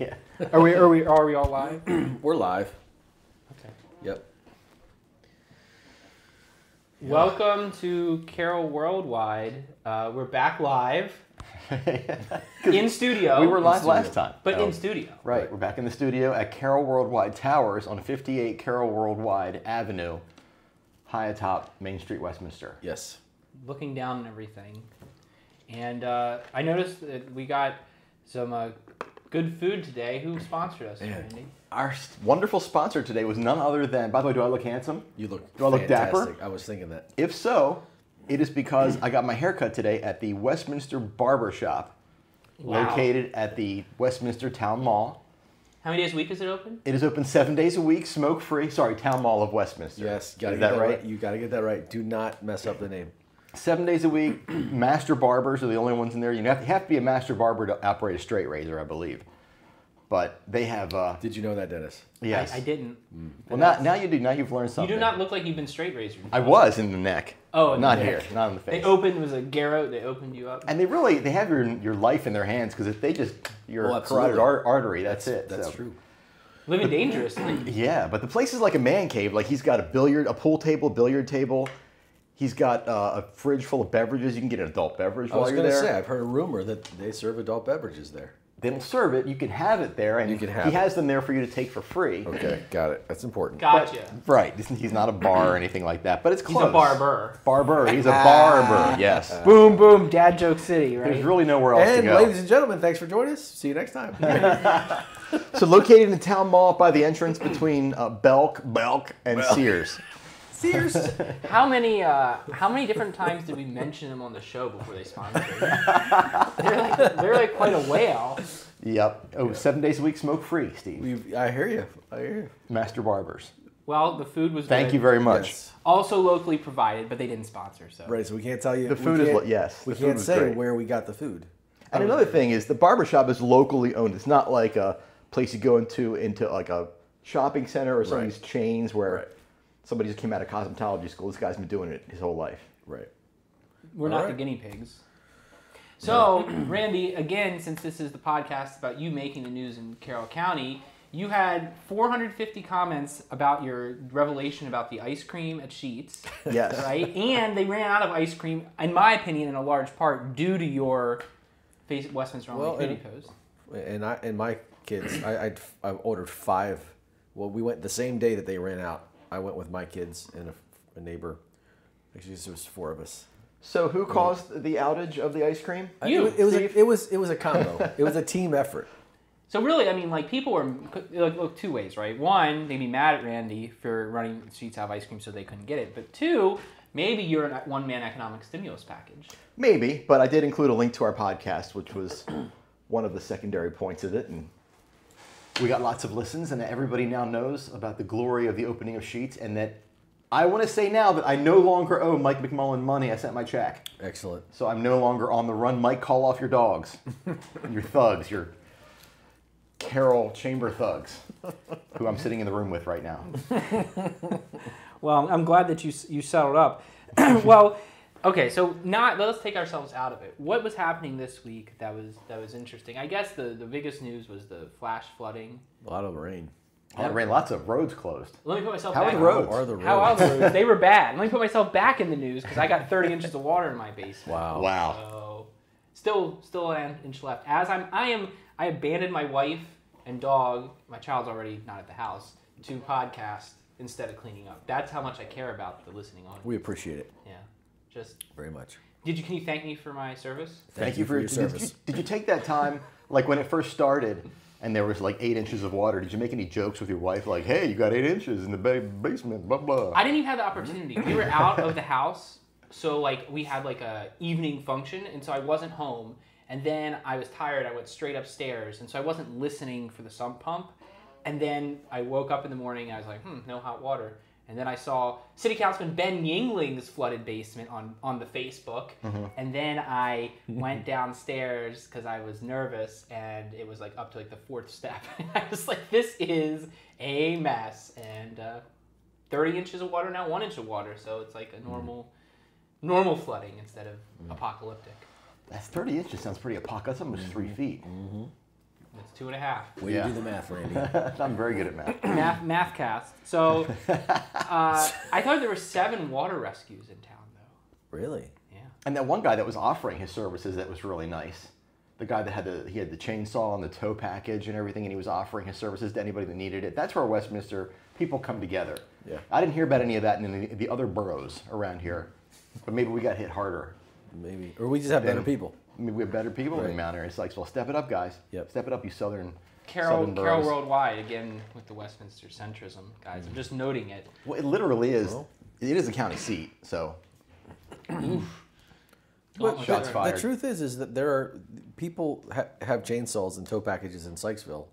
Yeah. Are we? Are we? Are we all live? We're live. Okay. Yep. Welcome to Carroll Worldwide. Uh, we're back live in studio. we were live last time. but Oh, in studio. Right, we're back in the studio at Carroll Worldwide Towers on 58 Carroll Worldwide Avenue, high atop Main Street, Westminster. Yes. looking down and everything. And uh, I noticed that we got some uh, good food today. Who sponsored us, Man. Randy? Our wonderful sponsor today was none other than, by the way, do I look handsome? You look. Do I look dapper? fantastic. I was thinking that. If so, it is because I got my haircut today at the Westminster Barber Shop, Wow. located at the Westminster Town Mall. How many days a week is it open? It is open seven days a week, smoke free. Sorry, Town Mall of Westminster. Yes. Gotta is get that right? You gotta get that right. Do not mess up the name. Seven days a week. master barbers are the only ones in there. You have to, have to be a master barber to operate a straight razor, I believe. But they have. Uh, Did you know that, Dennis? yes. I, I didn't. Well, now, now you do. Now you've learned something. You do not look like you've been straight razored. I was in the neck. Oh, in the not neck. here, not in the face. They opened was a garrote. They opened you up. and they really they have your your life in their hands because if they just your Oh, carotid ar- artery, that's, it. That's so. true. Living dangerously. Yeah, but the place is like a man cave. Like he's got a billiard, a pool table, billiard table. He's got uh, a fridge full of beverages. You can get an adult beverage I while was you're gonna say I've heard a rumor that they serve adult beverages there. They don't serve it. You can have it there, and You can have he it. has them there for you to take for free. Okay, got it. That's important. Gotcha. Right. He's- He's not a bar or anything like that, but it's He's a barber. Barber. He's a barber. Yes. Boom, boom, dad joke city, right? There's really nowhere else to And go. ladies and gentlemen, thanks for joining us. See you next time. So located in the town mall by the entrance between uh, Belk, Belk, and Sears. Sears. How many uh, how many different times did we mention them on the show before they sponsored? they're like they're like quite a whale. Yep. Oh, seven days a week, smoke free, Steve. We, I hear you. I hear you. Master Barbers. Well, the food was Thank good. you very much. Yes. Also locally provided, but they didn't sponsor. So Right, so we can't tell you. The food is can't- lo- yes, We can't say great. where we got the food. And another thing is the barbershop is locally owned. It's not like a place you go into into like a shopping center or some of these chains where Right. Somebody just came out of cosmetology school. This guy's been doing it his whole life. Right. we're not the guinea pigs. So, Randy, again, since this is the podcast about you making the news in Carroll County, you had 450 comments about your revelation about the ice cream at Sheetz. Yes. right? And they ran out of ice cream, in my opinion, in a large part due to your face Westminster Only Well, Community and- post. And I and my kids, I I'd, I ordered five. Well, we went the same day that they ran out. I went with my kids and a, a neighbor. Actually, there was four of us. So who caused the outage of the ice cream? You, it, was- it was a, it was it was a combo. it was a team effort. So really, I mean, like people were like look two ways, right? One, they'd be mad at Randy for running Sheetz out of ice cream so they couldn't get it. But two, maybe you're a one man economic stimulus package. Maybe, but I did include a link to our podcast, which was one of the secondary points of it, and we got lots of listens, and everybody now knows about the glory of the opening of Sheetz, and that I want to say now that I no longer owe Mike McMullen money. I sent my check, Excellent. so I'm no longer on the run. Mike, call off your dogs, your thugs, your Carroll Chamber thugs, who I'm sitting in the room with right now. Well, I'm glad that you you settled up. well, okay, so not let's take ourselves out of it. What was happening this week that was that was interesting? I guess the the biggest news was the flash flooding. A lot of rain. Oh, it ran lots of roads closed. Let me put myself How are the roads? How are the roads? How are the roads? They were bad. Let me put myself back in the news because I got 30 inches of water in my basement. Wow. Wow. So, still, still an inch left. As I'm, I am, I abandoned my wife and dog. My child's already not at the house to podcast instead of cleaning up. That's how much I care about the listening audience. We appreciate it yeah. Just very much. did you? Can you thank me for my service? Thank, you for, your did, did service. you, did you take that time, like when it first started, and there was like eight inches of water? Did you make any jokes with your wife, like, "Hey, you got eight inches in the ba- basement"? Blah blah. I didn't even have the opportunity. We were out of the house, so like we had like a evening function, and so I wasn't home. And then I was tired. I went straight upstairs, and so I wasn't listening for the sump pump. And then I woke up in the morning. And I was like, hmm, no hot water. And then I saw City Councilman Ben Yingling's flooded basement on on the Facebook. Mm-hmm. And then I went downstairs because I was nervous, and it was like up to like the fourth step. I was like, this is a mess. And uh, 30 inches of water now, one inch of water. So it's like a mm-hmm. normal, normal flooding instead of mm-hmm. apocalyptic. That's thirty inches. Sounds pretty apocalyptic. That's almost three feet. It's two and a half. Way Yeah. to do the math, Randy. I'm very good at math. math math cast. So uh, I thought there were seven water rescues in town though. really? Yeah. And that one guy that was offering his services that was really nice. The guy that had the he had the chainsaw and the tow package and everything, and he was offering his services to anybody that needed it. That's where Westminster people come together. Yeah. I didn't hear about any of that in the, the other boroughs around here, but maybe we got hit harder. Maybe. Or we just have better people. Maybe we have better people in Right. Mount Airy. It's like, well, step it up, guys. Yep. Step it up, you southern. Carroll southern Carroll boroughs. Worldwide again with the Westminster centrism, guys. I'm mm. just noting it. Well, it literally is. Well. it is a county seat, so Well, Shots sure. fired. The truth is, is that there are people ha- have chainsaws and tow packages in Sykesville.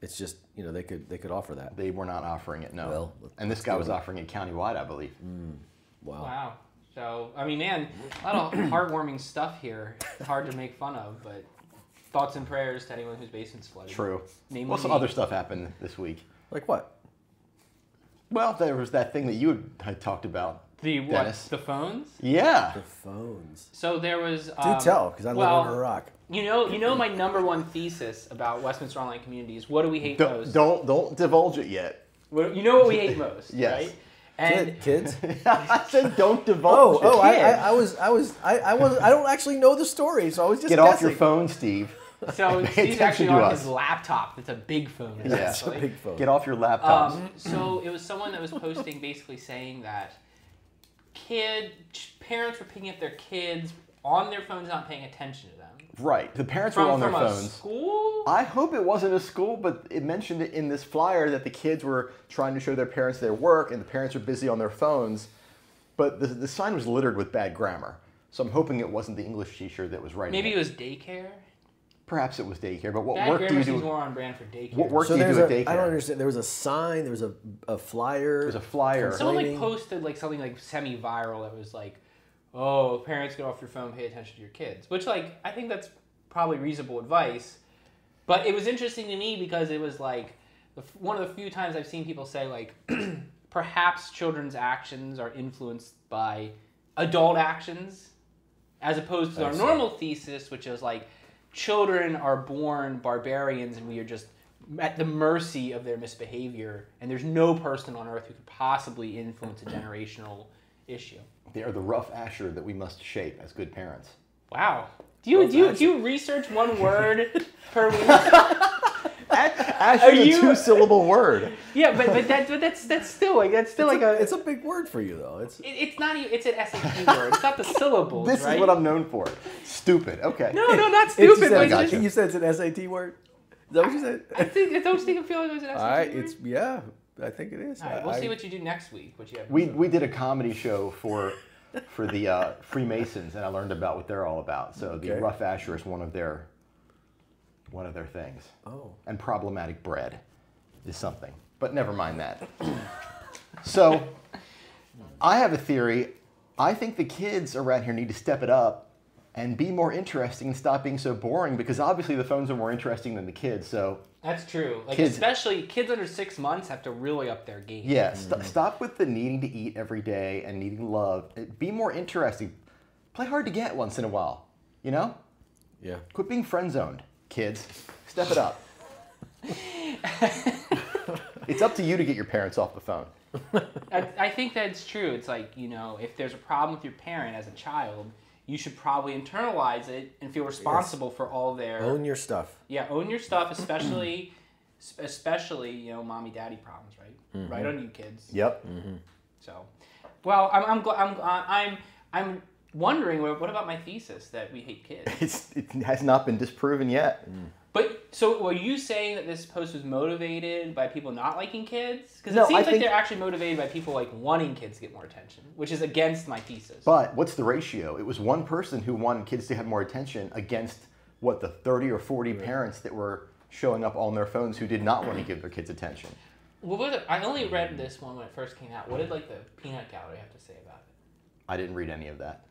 It's just you know they could they could offer that. they were not offering it. No. Well, and this guy was it. offering it countywide, I believe. Mm. Wow. Wow. So I mean, man, a lot of heartwarming stuff here. Hard to make fun of, but thoughts and prayers to anyone whose basement's flooded. True. Namely well, some me. other stuff happened this week. Like what? Well, there was that thing that you had, had talked about. The what? Dennis. The phones. Yeah. The phones. So there was. Do Um, tell, because I live well, under a rock. You know, you know my number one thesis about Westminster online communities. What do we hate Don't, most? don't don't divulge it yet. What- you know what we hate most, Yes. right? And kids. I said don't Oh, divulge oh! it. I. I, I was, I was, I, I was, I don't actually know the story, so I was just Get guessing. off your phone, Steve. so Pay Steve's actually on us. his laptop. That's a big phone. Yeah. It's a big phone. Get off your laptop. Um, so it was someone that was posting basically saying that kid parents were picking up their kids on their phones, not paying attention to them. Right. The parents were on their from a phones. school. I hope it wasn't a school, but it mentioned it in this flyer that the kids were trying to show their parents their work and the parents are busy on their phones. But the, the sign was littered with bad grammar. So I'm hoping it wasn't the English teacher that was writing Maybe it. it was daycare. Perhaps it was daycare, but what Bad work do grammar you seems do? more on brand for daycare. What work So do you there's do at daycare? I don't understand. There was a sign. There was a, a flyer. There was a flyer. Someone like posted like something like semi-viral that was like, "Oh, parents get off your phone, pay attention to your kids," which like I think that's probably reasonable advice. But it was interesting to me because it was like the, one of the few times I've seen people say like, perhaps children's actions are influenced by adult actions, as opposed to our normal thesis, which is like children are born barbarians and we are just at the mercy of their misbehavior, and there's no person on earth who could possibly influence a generational issue. They are the rough Asher that we must shape as good parents. Wow. Do you Well, do you, that's- do you research one word per week? Asher is a two-syllable word. yeah, but, but that but that's that's still like that's still it's, like a, a, it's a big word for you, though. It's it- it's not even it's an SAT word. It's not the syllables. This right? is what I'm known for. Stupid. Okay. No, no, not It's- stupid. said, but I it's got just- you. you said it's an SAT word. Is that what you said? I think don't you think I feel like it was an SAT All right, word? it's yeah. I think it is. All right, we'll I- see what you do next week. What you have. We, we did a comedy show for for the uh, Freemasons, and I learned about what they're all about. So the rough Asher is one of their one of their things, Oh, and problematic bread is something. But never mind that. so I have a theory. I think the kids around here need to step it up and be more interesting and stop being so boring because obviously the phones are more interesting than the kids. So That's true. Like Kids- especially kids under six months have to really up their game. Yeah, st- stop with the needing to eat every day and needing love. Uh, Be more interesting. Play hard to get once in a while. You know? yeah. Quit being friend zoned, kids. Step it up. it's up to you to get your parents off the phone. I, I think that's true. It's like, you know, if there's a problem with your parent as a child, you should probably internalize it and feel responsible for all their Own your stuff. yeah, own your stuff, especially especially, you know, mommy daddy problems, right? Mm-hmm. Right on you kids. Yep. So, well, I'm I'm gl- I'm uh, I'm I'm wondering what what about my thesis that we hate kids? It's, it has not been disproven yet. But so were you saying that this post was motivated by people not liking kids? Because No, it seems I like think- they're actually motivated by people like wanting kids to get more attention, which is against my thesis. But what's the ratio? It was one person who wanted kids to have more attention against what the 30 or 40 parents that were showing up on their phones who did not want to give their kids attention. what was it? I only read this one when it first came out. What did like the peanut gallery have to say about it? I didn't read any of that.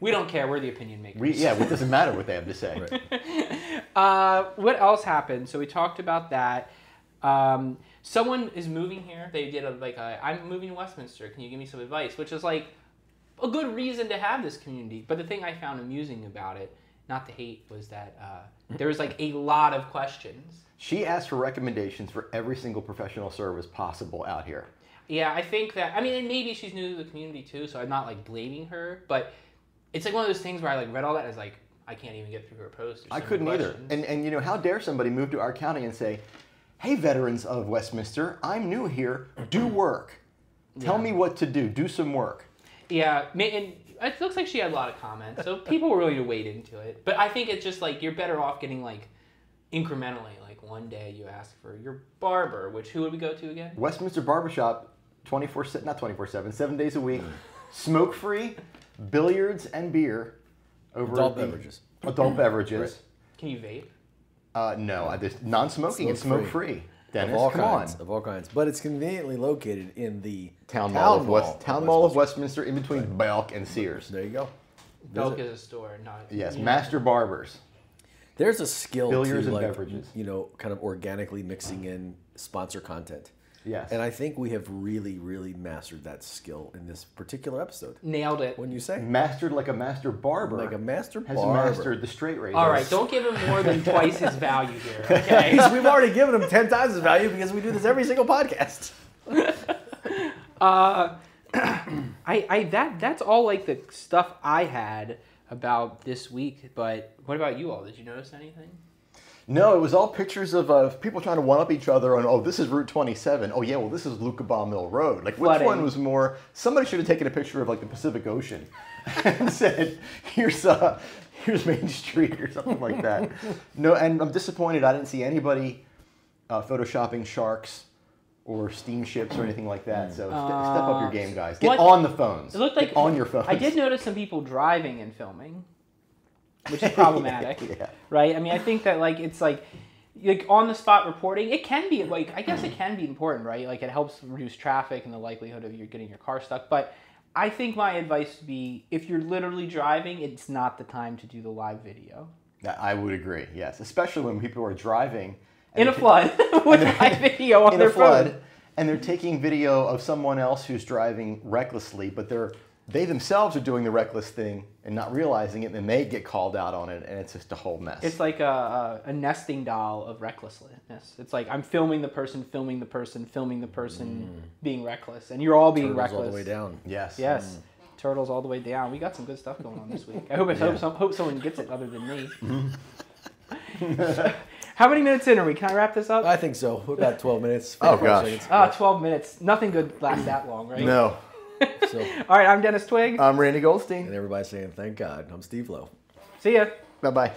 We don't care. We're the opinion makers. We, yeah, it doesn't matter what they have to say. Uh, what else happened? So we talked about that. Um, someone is moving here. They did a like a, I'm moving to Westminster. Can you give me some advice? Which is like a good reason to have this community. But the thing I found amusing about it, not to hate, was that uh, there was like a lot of questions She asked for recommendations for every single professional service possible out here. Yeah, I think that. I mean, and maybe she's new to the community too, so I'm not like blaming her. But it's like one of those things where I like read all that was like, I can't even get through her post. I couldn't either. And and you know, how dare somebody move to our county and say, "Hey, veterans of Westminster, I'm new here. Do work. Tell Yeah. me what to do. Do some work." Yeah, and it looks like she had a lot of comments, so people were to wade into it. But I think it's just like you're better off getting like incrementally. Like one day you ask for your barber, which who would we go to again? Westminster Barbershop, 24 se- not 24 7, seven days a week, smoke free, billiards and beer. Over Adult the- beverages. Adult beverages. Can you vape? Uh, no, I just non-smoking and Smoke-free. smoke-free. Dennis, of all come kinds, on. of all kinds. But it's conveniently located in the Town Mall, of West, Mall Town Mall of Westminster, in between Belk and Sears. There you go. Belk Visit. is a store, not Yes, Yeah. Master Barbers. There's a skill Billiards to and like, beverages. you know, kind of organically mixing in sponsor content. Yes. And I think we have really, really mastered that skill in this particular episode. Nailed it. When you say mastered like a master barber. like a master barber. has barber. mastered the straight razor. All right, don't give him more than twice his value here. Okay. We've already given him ten times his value because we do this every single podcast. Uh, I, I that that's all like the stuff I had about this week. But what about you all? Did you notice anything? No, it was all pictures of uh, people trying to one up each other on, oh, this is Route 27. Oh, yeah, well, this is Lucabaugh Mill Road. Like, which Flooding. one was more? Somebody should have taken a picture of, like, the Pacific Ocean and said, here's, uh, here's Main Street or something like that. No, and I'm disappointed I didn't see anybody uh, photoshopping sharks or steamships or anything like that. So ste- step up your game, guys. Get on the phones. It looked Get like on your phones. I did notice some people driving and filming, which is problematic, Yeah. right? I mean, I think that like it's like like on the spot reporting. It can be like I guess it can be important, right? Like it helps reduce traffic and the likelihood of you getting your car stuck. But I think my advice would be if you're literally driving, it's not the time to do the live video I would agree, yes. Especially when people are driving. in a flood with live video on in their a flood, phone. and they're taking video of someone else who's driving recklessly, but they're they themselves are doing the reckless thing and not realizing it, and they get called out on it, and it's just a whole mess. It's like a, a, a nesting doll of recklessness. It's like I'm filming the person, filming the person, filming the person mm. being reckless, and you're all being Turtles reckless. all the way down. yes, Yes, mm. turtles all the way down. We got some good stuff going on this week. I hope I Yeah. hope, some, hope someone gets it other than me. Mm-hmm. How many minutes in are we? Can I wrap this up? I think so. We're about twelve minutes. Oh, gosh. seconds. Ah, 12 minutes. Nothing good lasts that long, right? No, So, All right, I'm Dennis Twig. I'm Randy Goldstein. and everybody's saying, "Thank God." I'm Steve Lowe. See ya. Bye bye.